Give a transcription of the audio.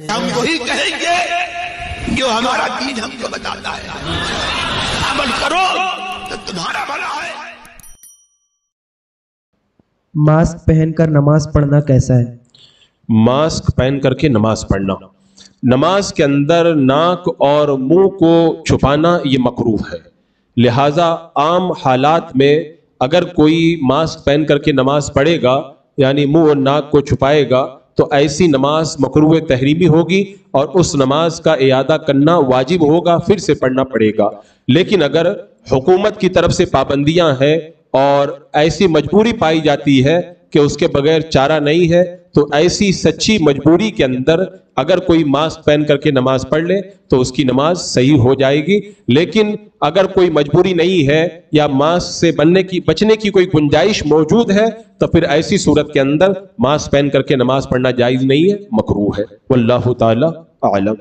हम वही कहेंगे जो हमारा दीन हमको बताता है। अमल करो तो तुम्हारा भला है। मास्क पहनकर नमाज़ पढ़ना कैसा है? मास्क पहन करके नमाज़ पढ़ना। नमाज़ के अंदर नाक और मुँह को छुपाना ये मकरूह है। लिहाजा आम हालात में अगर कोई मास्क पहन करके नमाज़ पढ़ेगा यानी मुँह और नाक को छुपाएगा तो ऐसी नमाज़ मकरू तहरीमी होगी और उस नमाज़ का इयादा करना वाजिब होगा, फिर से पढ़ना पड़ेगा। लेकिन अगर हुकूमत की तरफ़ से पाबंदियाँ हैं और ऐसी मजबूरी पाई जाती है कि उसके बगैर चारा नहीं है तो ऐसी सच्ची मजबूरी के अंदर अगर कोई मास्क पहन करके नमाज़ पढ़ ले तो उसकी नमाज़ सही हो जाएगी। लेकिन अगर कोई मजबूरी नहीं है या मास्क से बनने की, बचने की कोई गुंजाइश मौजूद है तो फिर ऐसी सूरत के अंदर मास्क पहन करके नमाज़ पढ़ना जायज़ नहीं है, मकरू है। वल्लाह ताला आलम।